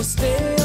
will stay.